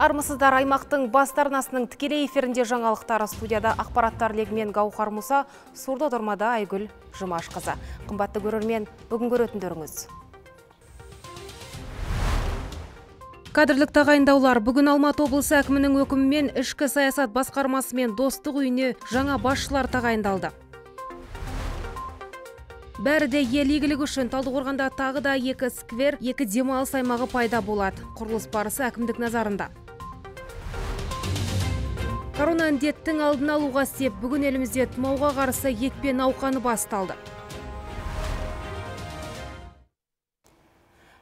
Армысыздар аймақтың бастарнасының тікелей эфирінде жаңалықтары студияда ақпараттар легімен Гаухар Мұса, сурды дұрмада Айгүл Жұмашқызы. Қымбатты көрермен, бүгін көретіндеріңіз. Кадрлік тағайындаулар бүгін Алматы облысы әкімінің өкімімен ішкі саясат басқармасы мен достық үйіне жаңа басшылар тағайындалды. Бәрі де ел игілігі үшін Талдықорғанда тағы да екі сквер, екі демалыс аймағы пайда болады. Құрылыс барысы әкімдік назарында. Корона індеттің алдын алуға сеп бүгін елімізде тұмауға қарсы екпе науқаны басталды.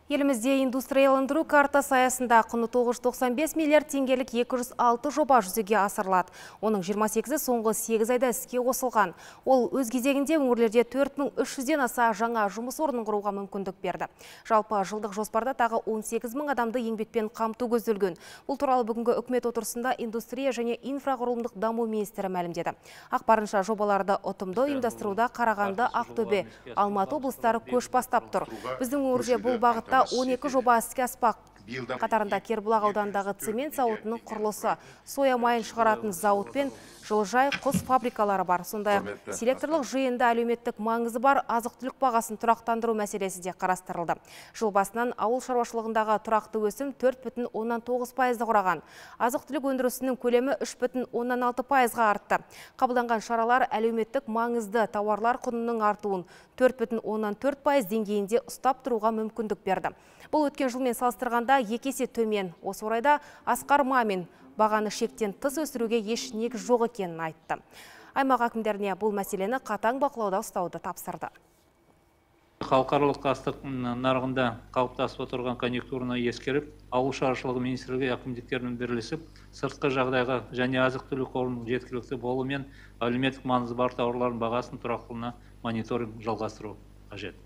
Елімізде индустрияландыру картасы аясында құны 995 миллиард теңгелік 206 жоба жүзеге асырылады. Оның 28-і соңғы 8 айда іске қосылған. Ол өз кезегінде өңірлерде 4300-ден аса жаңа жұмыс орнын құруға мүмкіндік берді. Жалпы жылдық жоспарда тағы 18 мың адамды еңбекпен қамту көзделген. Бұл туралы бүгінгі үкімет отырысында индустрия және инфрақұрылымдық даму министрі мәлімдеді. Ақпарынша жобаларды ұтымды ұйымдастыруда Қарағанды, Ақтөбе, Алматы облыстары көш бастап тұр. Біздің өңірде бұл бағытта 12 жоба іске аспақ. Қатарында Кербұлақ аудандағы цемент зауытының құрылысы, соя майын шығаратын зауыт пен жылыжай құс фабрикалары бар. Сондай селекторлық жиында әлеуметтік маңызы бар азық-түлік бағасын тұрақтандыру мәселесі де қарастырылды. Жыл басынан ауыл шаруашылығындағы тұрақты өсім 4,9 пайызды құраған. Азық-түлік өндірісінің көлемі 3,6 пайызға артты. Қабылданған шаралар әлеуметтік маңызды тауарлар құнының артуын 4,4 пайыз деңгейінде ұстап тұруға мүмкіндік берді. Бұл өткен жылмен салыстырғанда екесе төмен. Осы орайда Асқар Мамин бағаны шектен тыс өсіруге еш негіз жоқ екенін айтты. Аймақ әкімдеріне бұл мәселені қатаң бақылауда ұстауды тапсырды. Халықаралық астық нарығында қалыптасып отырған конъюнктураны ескеріп, ауыл шаруашылығы министрлігі әкімдіктермен бірлесіп, сыртқы жағдайға және азық-түлік қорының жеткілікті болуы мен әлеуметтік маңызы бар тауарлардың бағасының тұрақтылығына мониторинг жалғастыру қажет.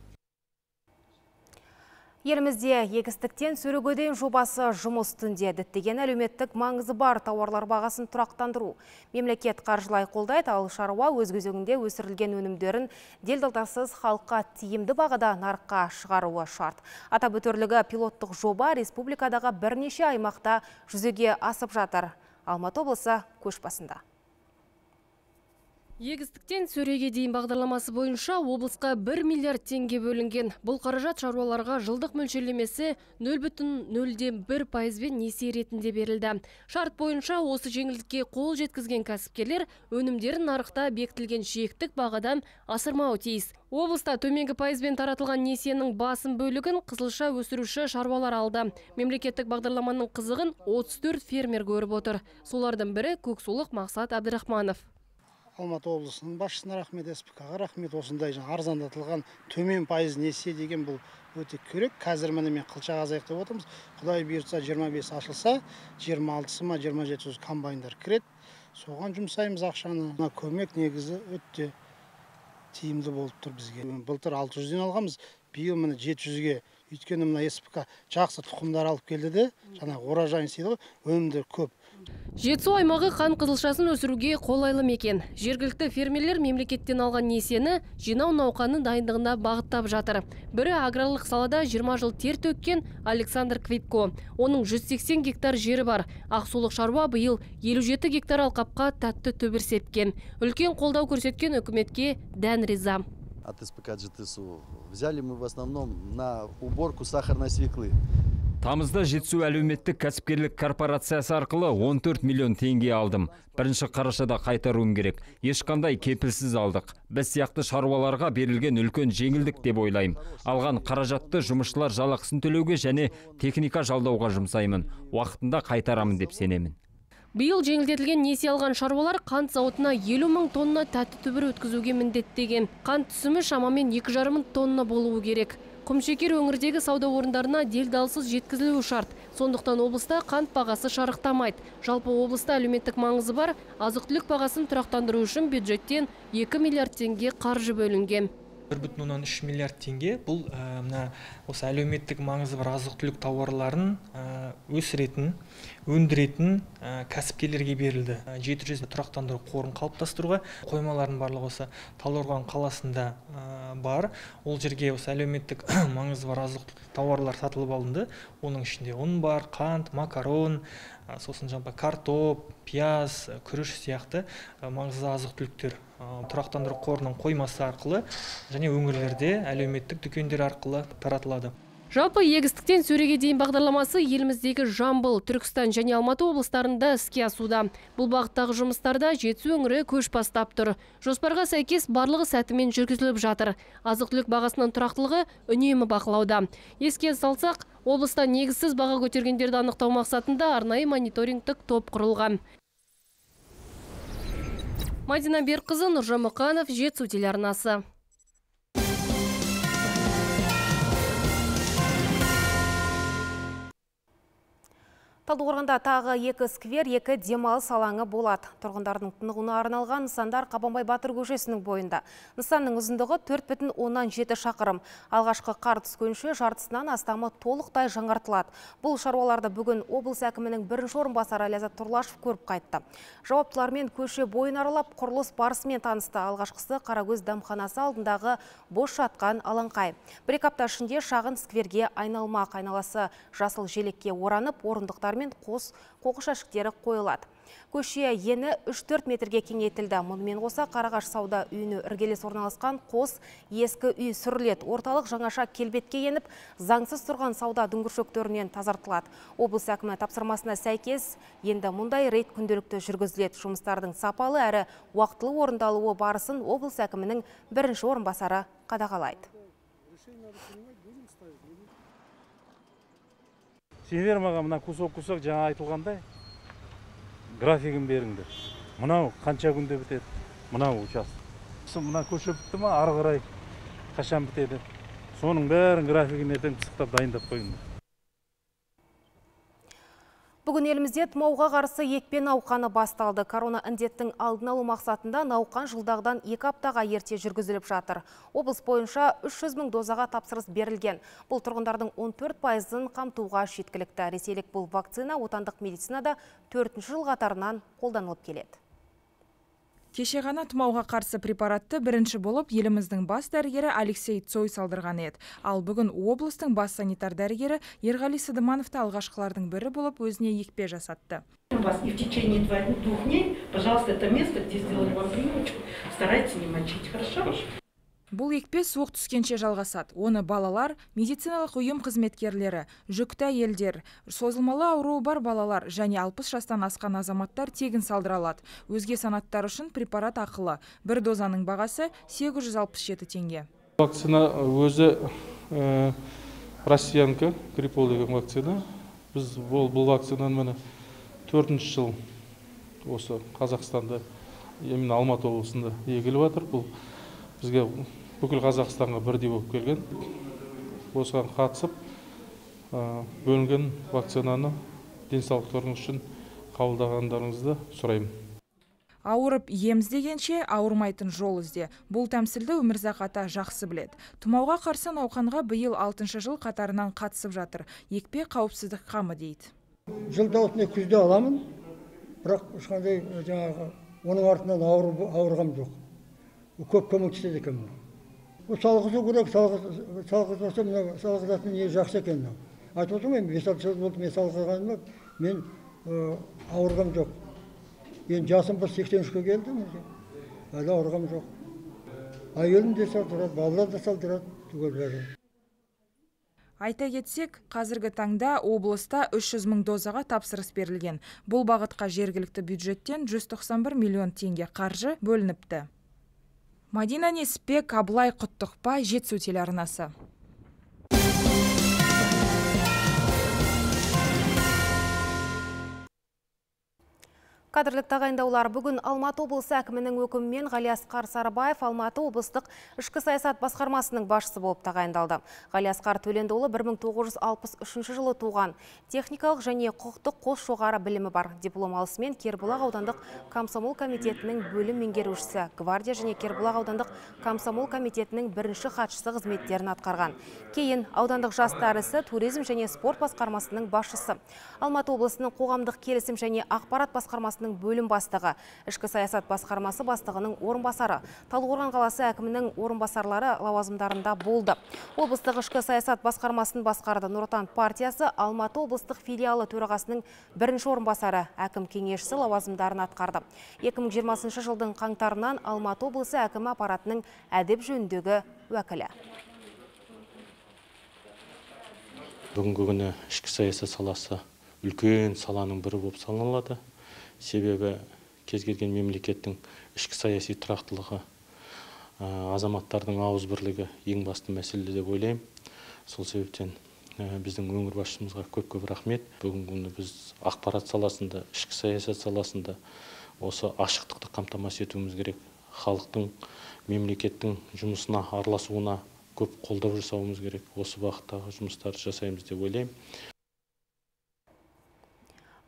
Елімізде егістіктен сөріге дейін жобасы жұмыс үстінде діттеген әлеуметтік маңызы бар тауарлар бағасын тұрақтандыру. Мемлекет қаржылай қолдайды, ал шаруа өз кезегінде өсірілген өнімдерін делдалдасыз халыққа тиімді бағада нарыққа шығаруы шарт. Атап өтерлігі пилоттық жоба республикадағы бірнеше аймақта жүзеге асып жатыр. Алматы облысы көш басында. Егістіктен сөреге дейін бағдарламасы бойынша облысқа 1 миллиард теңге бөлінген. Бұл қаражат шаруаларға жылдық мөлшерлемесі 0,01 пайызбен несие ретінде берілді. Шарт бойынша осы жеңілдікке қол жеткізген кәсіпкерлер өнімдерін нарықта бекітілген шектік бағадан асырмауы тиіс. Облыста төменгі пайызбен таратылған несиенің басым бөлігін қызылша өсіруші шаруалар алды. Мемлекеттік бағдарламаның қызығын 34 фермер көріп отыр. Солардың бірі Көксулық Мақсат Әбдірахманов. Алматы облысының басшысына рахмет спкға рахмет. Осындай жаңа арзандатылған төмен пайыз несие деген бұл өте керек. Қазір міне мен қылшақ азайық деп отырмыз. Құдай бұйыртса 25 ашылса 26-сы ма 27 комбайндар кіреді. Соған жұмсаймыз ақшаны. Мына көмек негізі өте тиімді болып тұр бізге. Былтыр 600-ден алғанбыз. Биыл міне 700-ге өйткені мына спк жақсы тұқымдар алып келді де жаңағы урожайын істейді ғой. Өнімдер көп. Жетісу аймағы қан қызылшасын өсіруге қолайлы мекен. Жергілікті фермерлер мемлекеттен алған несиені жинау науқаны дайындығына бағыттап жатыр. Бірі аграрлық салада 20 жыл тер төккен Александр Квитко. Оның 180 гектар жері бар. Ақсулық шаруа биыл 57 гектар алқапқа тәтті төбір сепкен. Үлкен қолдау көрсеткен үкіметке дән риза. От СПК взяли мы в основном на уборку сахарной свеклы. Тамызда жетісу әлеуметтік кәсіпкерлік корпорациясы арқылы 14 миллион теңге алдым. Бірінші қарашада қайтаруым керек. Ешқандай кепілсіз алдық. Біз сияқты шаруаларға берілген үлкен жеңілдік деп ойлаймын. Алған қаражатты жұмысшылар жалақысын төлеуге және техника жалдауға жұмсаймын. Уақытында қайтарамын деп сенемін. Биыл жеңілдетілген несие алған шаруалар қант зауытына 50 мың тонна тәтті түбір өткізуге міндеттеген. Қант түсімі шамамен 2,5 мың тонна болуы керек. Құмшекер өңірдегі сауда орындарына делдалсыз жеткізілуі шарт. Сондықтан облыста қант бағасы шарықтамайды. Жалпы облыста әлеуметтік маңызы бар азық-түлік бағасын тұрақтандыру үшін бюджеттен 2 миллиард теңге қаржы бөлінген. Бір бүтін оннан үш миллиард теңге. Бұл мына осы әлеуметтік маңызы бар азық түлік тауарларын өсіретін өндіретін кәсіпкерлерге берілді. Жеті жүз тұрақтандыру қорын қалыптастыруға қоймалардың барлығы осы талдықорған қаласында бар. Ол жерге осы әлеуметтік маңызы бар азық түлік тауарлар сатылып алынды. Оның ішінде ұн бар қант макарон сосын жаңағы картоп пияз күріш сияқты маңызды азық түліктер тұрақтандыру қорының қоймасы арқылы және өңірлерде әлеуметтік дүкендер арқылы таратылады. Жалпы егістіктен сөреге дейін бағдарламасы еліміздегі жамбыл түркістан және алматы облыстарында іске асуда. Бұл бағыттағы жұмыстарда жетісу өңірі көш бастап тұр. Жоспарға сәйкес барлығы сәтімен жүргізіліп жатыр. Азық түлік бағасының тұрақтылығы үнемі бақылауда. Еске салсақ облыста негізсіз баға көтергендерді анықтау мақсатында арнайы мониторингтік топ құрылған. Мадина берқызы нұржан мұқанов жетісу телеарнасы. Талдықорғанда тағы екі сквер, екі демалыс алаңы болады. Тұрғындардың тынығуына арналған нысандар Қабанбай Батыр көшесінің бойында. Нысанның ұзындығы 4,7 шақырым. Алғашқы қар түскенше жартысынан астамы толықтай жаңартылады. Бұл шаруаларды бүгін облыс әкімінің бірінші орынбасары Ләззат Тұрлашев көріп қайтты. Жауаптылармен көше бойын аралап, құрылыс барысымен танысты. Алғашқысы Қарагөз дәмханасы алдындағы бос жатқан алаңқай. Бір апта ішінде шағын скверге айналмақ айналасы жасыл желекке оранып, орындықтар мен қос қоқыс жәшіктері қойылады. Көше ені 3-4 метрге кеңейтілді. Мұнымен қоса Қарағаш сауда үйіні іргелес орналасқан қос ескі үй сүріледі. Орталық жаңаша келбетке еніп, заңсыз тұрған сауда дүңгіршектерінен тазартылады. Облыс әкімі тапсырмасына сәйкес, енді мұндай рейд күнделікті жүргізіледі. Жұмыстардың сапалы әрі уақытылы орындалуы барысын облыс әкімінің бірінші орынбасары қадағалайды. Сендер маған мына кусок кусок жаңа айтылғандай графигін беріңдер. Мынау қанша күнде бітеді? Мынау участок. Мына көше бітті ма ары қарай қашан бітеді? Соның бәрін графигін ертең пысықтап дайындап қойыңдар. Бүгін елімізде тұмауға қарсы екпе науқаны басталды. Корона індеттің алдын алу мақсатында науқан жылдағдан екі аптаға ерте жүргізіліп жатыр. Облыс бойынша 300 мың дозаға тапсырыс берілген. Бұл тұрғындардың 14 пайызын қамтуға жеткілікті. Ресейлік бұл вакцина отандық медицинада төртінші жыл қатарынан қолданылып келеді кеше ғана тұмауға қарсы препаратты бірінші болып еліміздің бас дәрігері алексей цой салдырған еді. Ал бүгін облыстың бас санитар дәрігері ерғали сыдыманов та алғашқылардың бірі болып өзіне екпе жасатты. Вас и в течение двух дней пожалуйста это место где сделали вам прививочку старайтесь не мочить хорошо? Бұл екпе суық түскенше жалғасады. Оны балалар медициналық ұйым қызметкерлері жүкті әйелдер созылмалы ауруы бар балалар және 60 жастан асқан азаматтар тегін салдыра алады өзге санаттар үшін препарат ақылы. Бір дозаның бағасы 867 теңге. Вакцина өзі ә, россиянка гриппол деген вакцина. Біз бұл вакцинаны міне төртінші жыл осы қазақстанда именно алматы облысында егіліп жатыр бұл бізге бүкіл қазақстанға бірдей болып келген. Осыған қатысып бөлінген вакцинаны денсаулықтарыңыз үшін қабылдағандарыңызды сұраймын. Ауырып ем іздегенше ауырмайтын жол ізде. Бұл тәмсілді өмірзақ ата жақсы біледі. Тұмауға қарсы науқанға биыл алтыншы жыл қатарынан қатысып жатыр. Екпе қауіпсіздік қамы дейді. Жылда осындай күзде аламын бірақ ешқандай жаңағы оның артынан ауырғам жоқ. Көп көмектеседі екен салғызу керек салғызбаса мына салғызатын не жақсы екен мынау айтып отырмын ғой бес алты жыл болды мен салғызғаныма мен ауырғам жоқ енді жасым бір сексен үшке келді әлі ауырғам жоқ әйелім де салдырады балалар да салдырады түгел бәрі айта кетсек қазіргі таңда облыста 300 мың дозаға тапсырыс берілген. Бұл бағытқа жергілікті бюджеттен 191 миллион теңге қаржы бөлініпті. Мадина несіпбек абылай құттықбай жетісу телеарнасы Кадрлік тағайындаулар бүгін Алматы облысы әкімінің өкімімен Ғалиасқар Сарыбаев Алматы облыстық ішкі саясат басқармасының басшысы болып тағайындалды. Ғалиасқар Төлендіұлы 1963 жылы туған. Техникалық және құқықтық қос жоғары білімі бар. Диплом алысымен Кербұлақ аудандық комсомол комитетінің бөлім меңгерушісі, гвардия және Кербұлақ аудандық комсомол комитетінің бірінші хатшысы қызметтерін атқарған. Кейін аудандық жастар ісі, туризм және спорт басқармасының басшысы. Алматы облысының қоғамдық келісім және ақпарат басқармасының бөлім бастығы, ішкі саясат басқармасы бастығының орынбасары, Талдықорған қаласы әкімінің орынбасарлары лауазымдарында болды. Облыстық ішкі саясат басқармасын басқарды Нұр Отан партиясы Алматы облыстық филиалы төрағасының бірінші орынбасары, әкім кеңесшісі лауазымдарын атқарды. 2020 жылдың қаңтарынан Алматы облысы әкімі аппаратының әдеп жөніндегі уәкілі. бүгінгі күні ішкі саясат саласы үлкен саланың бірі болып саналады себебі кез келген мемлекеттің ішкі саяси тұрақтылығы азаматтардың ауызбірлігі ең басты мәселе деп ойлаймын. Сол себептен біздің өңір басшымызға көп көп рахмет. Бүгінгі күні біз ақпарат саласында ішкі саясат саласында осы ашықтықты қамтамасыз етуіміз керек. Халықтың мемлекеттің жұмысына араласуына көп қолдау жасауымыз керек. Осы бағыттағы жұмыстарды жасаймыз деп ойлаймын.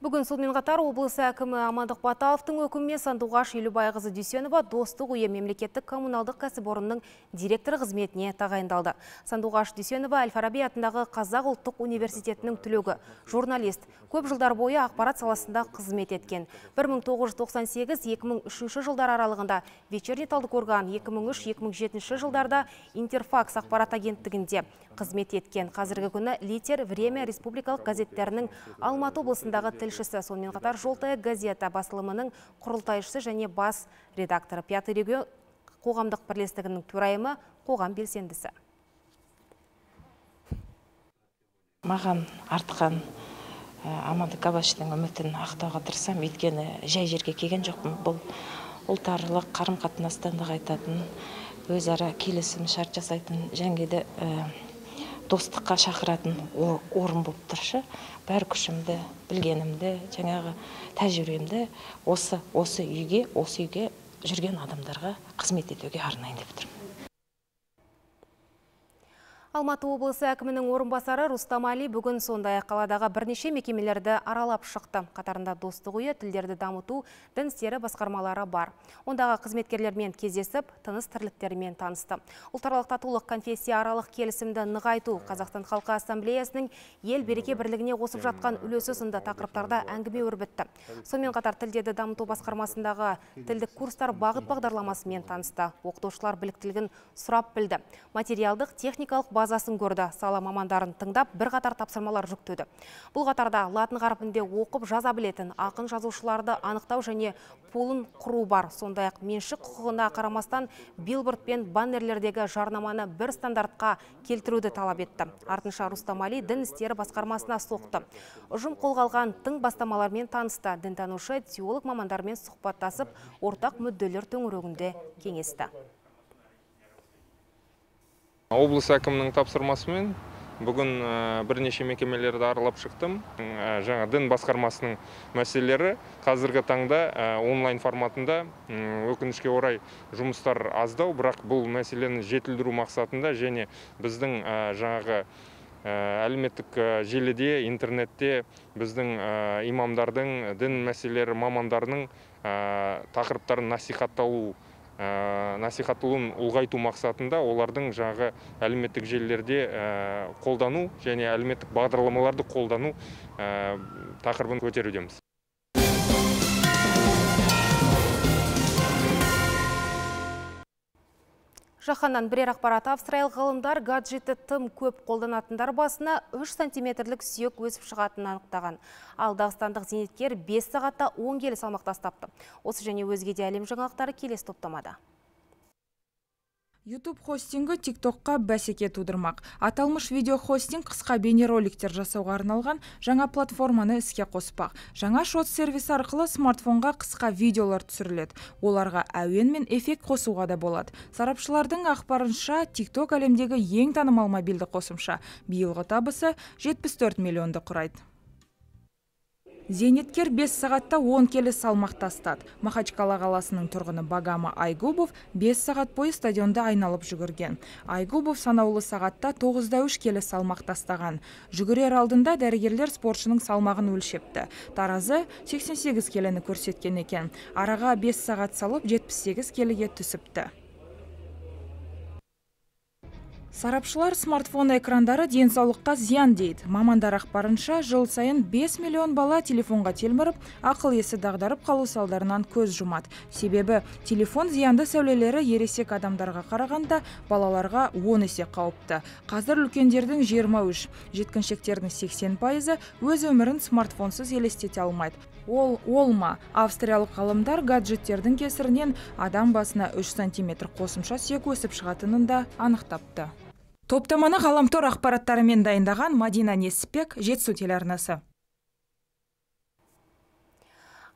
Бүгін сонымен қатар облысы әкімі Амандық Баталовтың өкімімен Сандуғаш Елубайқызы Дүйсенова достық үйі мемлекеттік коммуналдық кәсіпорынның директоры қызметіне тағайындалды. Сандуғаш Дүйсенова Әл-Фараби атындағы Қазақ ұлттық университетінің түлегі, журналист, көп жылдар бойы ақпарат саласында қызмет еткен. 1998-2003 жылдар аралығында Вечерний Талдықорған 2003-2007 жылдарда Интерфакс ақпарат агенттігінде қызмет еткен. Қазіргі күні Литер, Время республикалық газеттерінің Алматы облысындағы тілшісі, сонымен қатар Жолтая газета басылымының құрылтайшысы және бас редакторы. Пятый регион қоғамдық бірлестігінің төрайымы қоғам белсендісі. Маған артқан Амандық Абашевтың үмітін ақтауға тырысам, өйткені жай жерге келген жоқпын. Бұл ұлтаралық қарым қатынасты нығайтатын, өзара келісім шарт жасайтын және де достыққа шақыратын орын болып тұршы бар күшімді білгенімді жаңағы тәжірибемді осы осы үйге осы үйге жүрген адамдарға қызмет етуге арнайын деп тұрмын. Алматы облысы әкімінің орынбасары Рустам Али бүгін сондай қаладағы бірнеше мекемелерді аралап шықты. Қатарында достық үйі, тілдерді дамыту, дін істері басқармалары бар. Ондағы қызметкерлермен кездесіп, тыныс тірліктерімен танысты. Ұлтаралық татулық конфессия аралық келісімді нығайту Қазақстан халқы ассамблеясының ел береке бірлігіне қосып жатқан үлесі сынды тақырыптарда әңгіме өрбітті. Сонымен қатар тілдерді дамыту басқармасындағы тілдік курстар бағыт бағдарламасымен танысты. Оқытушылар біліктілігін сұрап білді. Материалдық техникалық базасын көрді. Сала мамандарын тыңдап, бір қатар тапсырмалар жүктеді. Бұл қатарда латын қарпінде оқып жаза білетін ақын жазушыларды анықтау және пулын құру бар. Сондай-ақ меншік құқығына қарамастан билборд пен баннерлердегі жарнаманы бір стандартқа келтіруді талап етті. Артынша Рустам Али дін істері басқармасына соқты. Ұжым қолға алған тың бастамалармен танысты. Дінтанушы теолог мамандармен сұхбаттасып, ортақ мүдделер төңірегінде кеңесті облыс әкімінің тапсырмасымен бүгін бірнеше мекемелерді аралап шықтым. Жаңа дін басқармасының мәселелері қазіргі таңда онлайн форматында өкінішке орай жұмыстар аздау бірақ бұл мәселені жетілдіру мақсатында және біздің жаңағы әлеуметтік желіде интернетте біздің имамдардың дін мәселелері мамандарының тақырыптарын насихатталу насихатталуын ұлғайту мақсатында олардың жаңағы әлеуметтік желілерде қолдану және әлеуметтік бағдарламаларды қолдану тақырыбын көтерудеміз. Жаһаннан бірер ақпарат австралиялық ғалымдар гаджетті тым көп қолданатындар басына 3 сантиметрлік сүйек өсіп шығатынын анықтаған. Ал дағыстандық зейнеткер 5 сағатта 10 келі салмақ тастапты. Осы және өзге де әлем жаңалықтары келесі топтамада. YouTube хостингі TikTokқа бәсеке тудырмақ. Аталмыш видео хостинг қысқа бейнероликтер жасауға арналған жаңа платформаны іске қоспақ. Жаңа шот сервисі арқылы смартфонға қысқа видеолар түсіріледі. Оларға әуен мен эффект қосуға да болады. Сарапшылардың ақпарынша TikTok әлемдегі ең танымал мобильді қосымша. Биылғы табысы 74 миллионды құрайды. Зейнеткер 5 сағатта 10 келі салмақ тастады. Махачкала қаласының тұрғыны багама айгубов 5 сағат бойы стадионды айналып жүгірген. Айгубов санаулы сағатта 9-3 келі салмақ тастаған. Жүгірер алдында дәрігерлер спортшының салмағын өлшепті. Таразы 88 келіні көрсеткен екен. Араға 5 сағат салып 78 келіге түсіпті. Сарапшылар смартфон экрандары денсаулыққа зиян дейді. Мамандар ақпарынша жыл сайын 5 миллион бала телефонға телміріп, ақыл есі дағдарып қалу салдарынан көз жұмады. Себебі телефон зиянды сәулелері ересек адамдарға қарағанда балаларға 10 есе қауіпті. Қазір үлкендердің 23, жеткіншектердің 80 пайызы өз өмірін смартфонсыз елестете алмайды. Ол олма австриялық ғалымдар гаджеттердің кесірінен адам басына 3 сантиметр қосымша сүйек өсіп шығатынын да анықтапты топтаманы ғаламтор ақпараттарымен дайындаған мадина несіпбек жетісу телеарнасы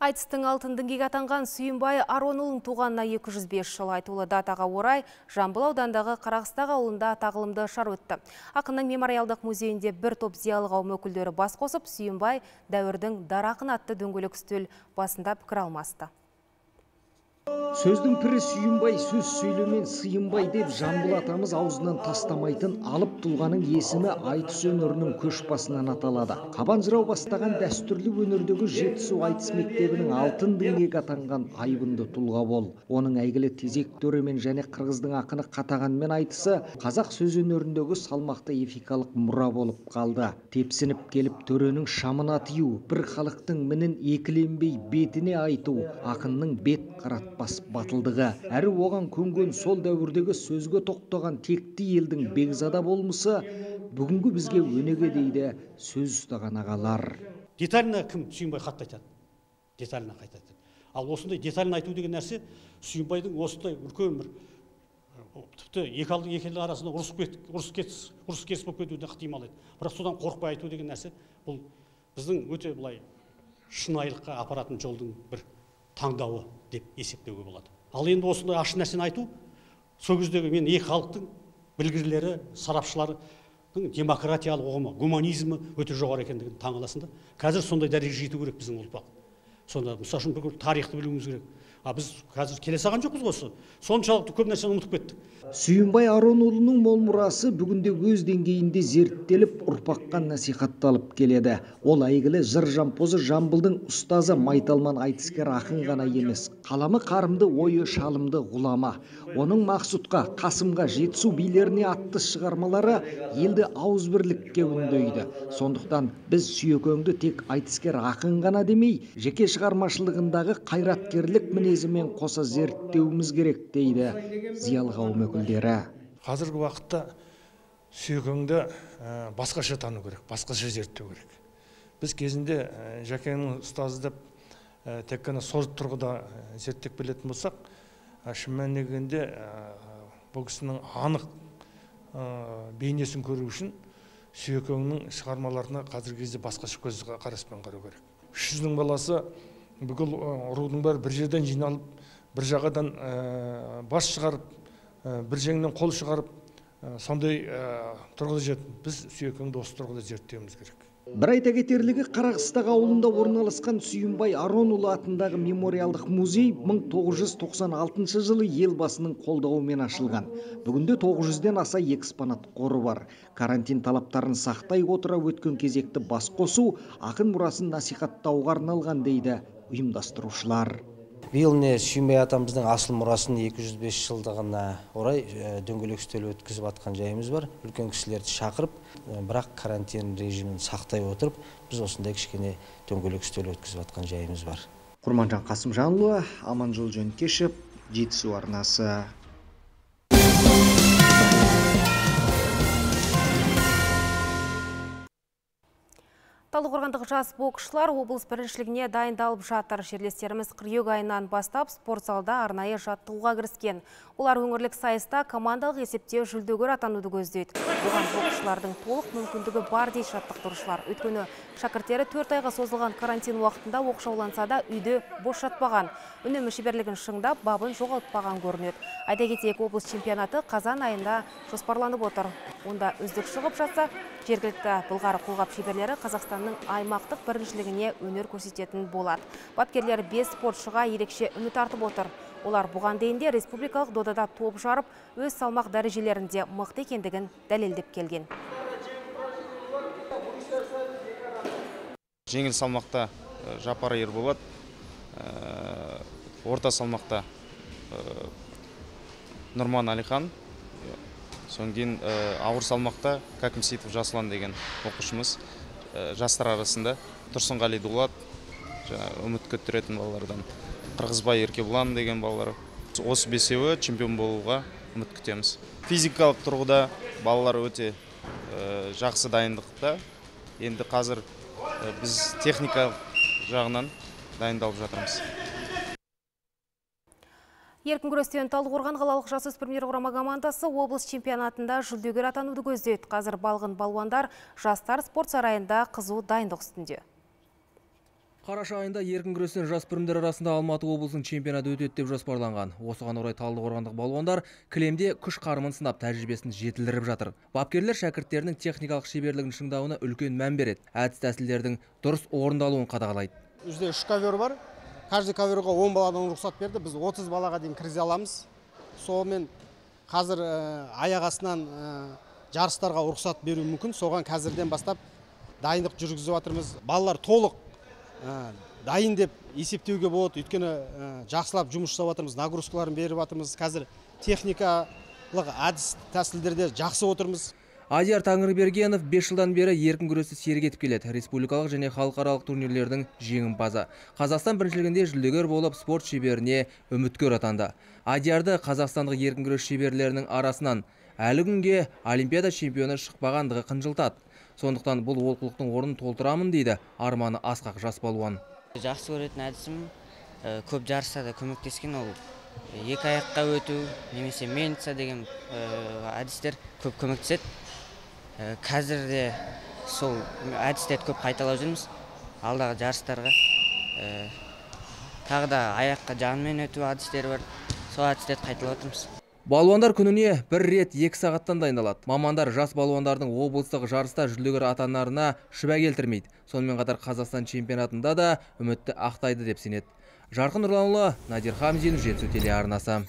Айтыстың алтын діңгек атанған Сүйінбай Аронұлын туғанына 205 жыл айтулы датаға орай Жамбыл аудандағы Қарақыстақ ауылында тағылымды шар өтті. Ақынның мемориалдық музейінде бір топ зиялы қауым өкілдері бас қосып, Сүйінбай дәуірдің дарақын атты дөңгелек үстел басында пікір алмасты. Сөздің пірі сүйінбай сөз сөйлемен сыйынбай деп жамбыл атамыз аузынан тастамайтын алып тұлғаның есімі айтыс өнерінің көш басынан аталады. Қабан жырау бастаған дәстүрлі өнердегі жетісу айтыс мектебінің алтын діңгек атанған айбынды тұлға бол. Оның әйгілі тезек төремен және қырғыздың ақыны қатағанмен айтысы қазақ сөз өнеріндегі салмақты эпикалық мұра болып қалды. Тепсініп келіп төренің шамына тию бір халықтың мінін екіленбей бетіне айту ақынның бет қарат бас батылдығы. Әрі оған көнген сол дәуірдегі сөзге тоқтаған текті елдің бекзада болмысы бүгінгі бізге өнеге дейді сөз ұстаған ағалар. Детально кім сүйінбай қатты айтады? Детально айтады ал осындай детально айту деген нәрсе сүйінбайдың осындай үлкен бір тіпті екі алды екі ел арасында кет ұрыс кетіс ұрыс керіс болып кетуі де ықтимал еді бірақ содан қорықпай айту деген нәрсе бұл біздің өте былай шынайылыққа апаратын жолдың бір таңдауы. Деп есептеуге болады. Ал енді осындай ашық нәрсені айту сол кездегі мен екі халықтың білгірлері сарапшылардың демократиялық ұғымы гуманизмі өте жоғары екендігін таң қаласың да қазір сондай дәрежеге жету керек біздің ұрпақ. Сонда мысалы үшін бүкіл тарихты білуіміз керек. А біз қазір келе салған жоқпыз ғой осы. Соншалықты көп нәрсені ұмытып кеттік. Сүйінбай аронұлының мол мұрасы бүгінде өз деңгейінде зерттеліп ұрпаққа насихатталып келеді. Ол әйгілі жыр жампозы жамбылдың ұстазы майталман айтыскер ақын ғана емес қаламы қарымды ойы шалымды ғұлама. Оның мақсұтқа қасымға жетісу билеріне атты шығармалары елді ауызбірлікке үндейді. Сондықтан біз сүйекеңді тек айтыскер ақын ғана демей жеке шығармашылығындағы қайраткерлік мінезімен қоса зерттеуіміз керек дейді зиялы қауым өкілдері. Қазіргі уақытта сүйекеңді басқаша тану керек басқаша зерттеу керек. Біз кезінде жәкеңнің ұстазы деп тек қана сол тұрғыда зерттеп келетін болсақ шын мәніне келгенде бұл кісінің анық бейнесін көру үшін сүйекеңнің шығармаларына қазіргі кезде басқаша көзқараспен қарау керек. Үш жүздің баласы бүкіл рудың бәрі бір жерден жиналып бір жағадан бас шығарып бір жеңнен қол шығарып сондай тұрғыда біз сүйекеңді осы тұрғыда зерттеуіміз керек. Бір айта кетерлігі қарақыстақ ауылында орналасқан сүйінбай аронұлы атындағы мемориалдық музей 1996 жылы елбасының қолдауымен ашылған. Бүгінде 900-ден аса экспонат қоры бар. Карантин талаптарын сақтай отыра өткен кезекті бас қосу ақын мұрасын насихаттауға арналған дейді ұйымдастырушылар. Биыл міне сүйінбай атамыздың асыл мұрасын 205 жылдығына орай дөңгелек үстел өткізіп жатқан жайымыз бар. Үлкен кісілерді шақырып бірақ карантин режимін сақтай отырып біз осындай кішкене дөңгелек үстел өткізіп жатқан жайымыз бар. Құрманжан қасымжанұлы аманжол жөнкешев жетісу арнасы. Талдықорғандық жас боксшылар облыс біріншілігіне дайындалып жатыр. Жерлестеріміз қыркүйек айынан бастап спорт залда арнайы жаттығуға кіріскен. Олар өңірлік сайыста командалық есепте жүлдегер атануды көздейді. Оған боксшылардың толық мүмкіндігі бар дейді жаттықтырушылар. Өйткені шәкірттері төрт айға созылған карантин уақытында оқшауланса да үйде бос жатпаған. Үнемі шеберлігін шыңдап, бабын жоғалтпаған көрінеді. Айта кетейік, облыс чемпионаты қазан айында жоспарланып отыр. Онда үздік шығып жатса, жергілікті былғары қолғап шеберлері Қазақстанның аймақтық біріншілігіне өнер көрсететін болады. Бапкерлер 5 спортшыға ерекше үміт артып отыр. Олар бұған дейін де республикалық додада топ жарып, өз салмақ дәрежелерінде мықты екендігін дәлелдеп келген. жеңіл салмақта жапар ерболат орта салмақта нұрман әлихан содан кейін ауыр салмақта кәкімсейітов жасұлан деген оқушымыз жастар арасында тұрсынғали дулат жаңағы үміт күттіретін балалардан. Қырғызбай еркебұлан деген балалар. Осы бесеуі чемпион болуға үміт күтеміз. Физикалық тұрғыда балалар өте жақсы дайындықта. Енді қазір біз техникалық жағынан дайындалып жатырмыз. Еркін күрестен Талдықорған қалалық жасөспірімдер құрама командасы облыс чемпионатында жүлдегер атануды көздейді. Қазір балғын балуандар жастар спорт сарайында қызу дайындық үстінде. Қараша айында еркін күрестен жасөспірімдер арасында Алматы облысының чемпионаты өтеді деп жоспарланған. Осыған орай Талдықорғандық балуандар кілемде күш қарымын сынап тәжірибесін жетілдіріп жатыр. Бапкерлер шәкірттерінің техникалық шеберлігін шыңдауына үлкен мән береді. Әдіс тәсілдердің дұрыс орындалуын қадағалайды. Бізде үш ковер бар. Каждый коверға 10 баладан рұқсат берді. Біз 30 балаға дейін кіргізе аламыз. Сонымен қазір аяқ астынан жарыстарға рұқсат беру мүмкін. Соған қазірден бастап дайындық жүргізіп жатырмыз. Балалар толық дайын деп есептеуге болады өйткені жақсылап жұмыс жасап жатырмыз нагрузкаларын беріп жатырмыз қазір техникалық әдіс тәсілдерде жақсы отырмыз Адияр Таңырбергенов 5 жылдан бері еркін күресті серік етіп келеді. Республикалық және халықаралық турнирлердің жеңімпазы. Қазақстан біріншілігінде жүлдегер болып спорт шеберіне үміткер атанды. Адиярды қазақстандық еркін күрес шеберлерінің арасынан әлі күнге Олимпиада чемпионы шықпағандығы қынжылтады. Сондықтан бұл олқылықтың орнын толтырамын дейді арманы асқақ жас балуан. Жақсы көретін әдісім көп жарыстарда көмектескен ол екі аяққа өту немесе мельница деген әдістер көп көмектеседі қазір де сол әдістерді көп қайталап жүрміз алдағы жарыстарға тағы да аяққа жанмен өту әдістері бар сол әдістерді қайталап отырмыз Балуандар күніне бір рет екі сағаттан дайындалады. Мамандар жас балуандардың облыстық жарыста жүлдегер атанарына шүбә келтірмейді. Сонымен қатар Қазақстан чемпионатында да үмітті ақтайды деп сенеді. Жарқын Нұрланұлы, Надир Хамзин, Жетісу телеарнасы.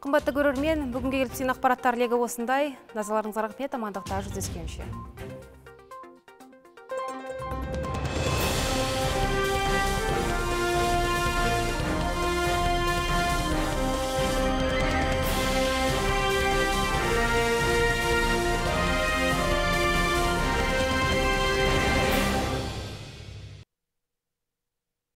Қымбатты көрермен, бүгінге келіп ақпараттар легі осындай. Назарларыңызға рахмет, амандықта жүздескенше.